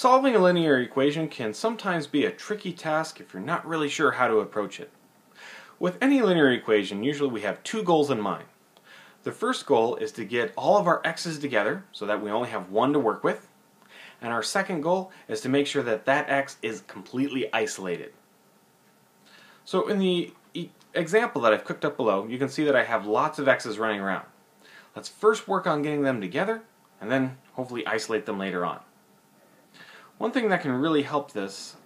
Solving a linear equation can sometimes be a tricky task if you're not really sure how to approach it. With any linear equation, usually we have two goals in mind. The first goal is to get all of our x's together so that we only have one to work with. And our second goal is to make sure that that x is completely isolated. So in the e example that I've cooked up below, you can see that I have lots of x's running around. Let's first work on getting them together, and then hopefully isolate them later on. One thing that can really help this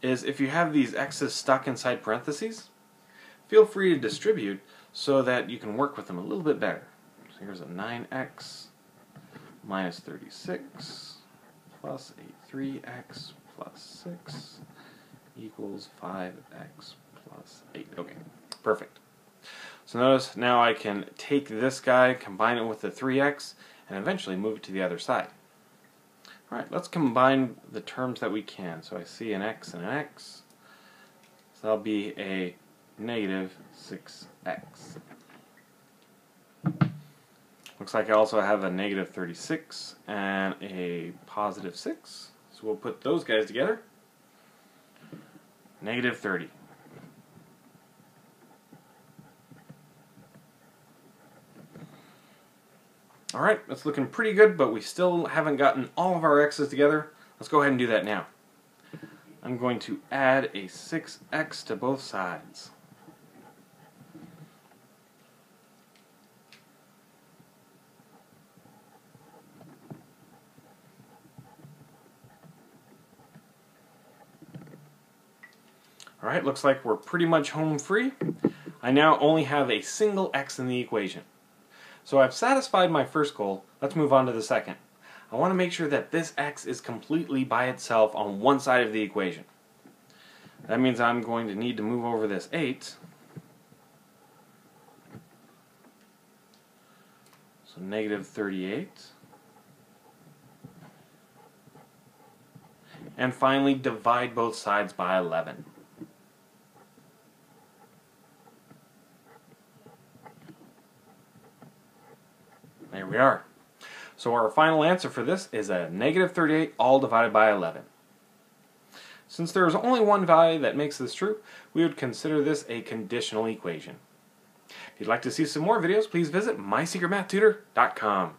is if you have these x's stuck inside parentheses, feel free to distribute so that you can work with them a little bit better. So here's a 9x minus 36 plus a 3x plus 6 equals 5x plus 8. Okay, perfect. So notice now I can take this guy, combine it with the 3x, and eventually move it to the other side. Alright, let's combine the terms that we can. So I see an x and an x. So that'll be a negative 6x. Looks like I also have a negative 36 and a positive 6. So we'll put those guys together. Negative 30. Alright, that's looking pretty good, but we still haven't gotten all of our x's together. Let's go ahead and do that now. I'm going to add a 6x to both sides. Alright, looks like we're pretty much home free. I now only have a single x in the equation. So I've satisfied my first goal, let's move on to the second. I want to make sure that this x is completely by itself on one side of the equation. That means I'm going to need to move over this 8. So negative 38. And finally divide both sides by 11. There we are. So our final answer for this is a negative 38 all divided by 11. Since there is only one value that makes this true, we would consider this a conditional equation. If you'd like to see some more videos, please visit mysecretmathtutor.com.